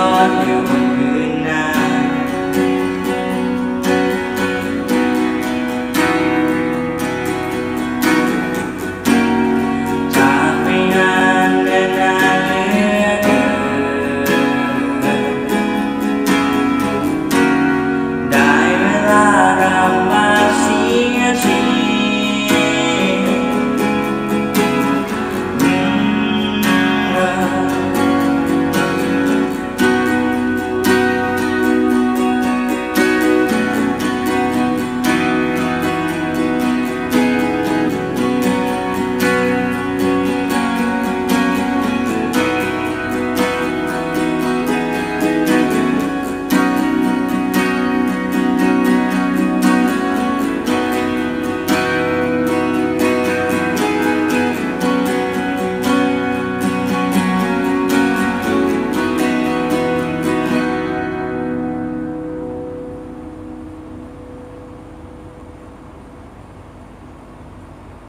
on you and me.